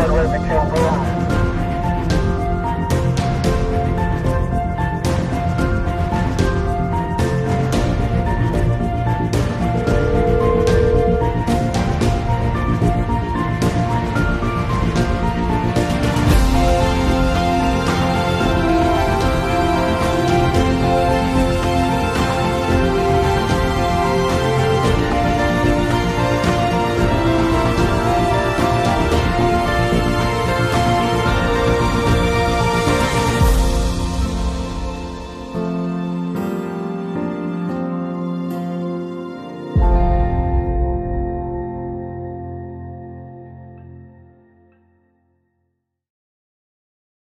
General Victor Brown.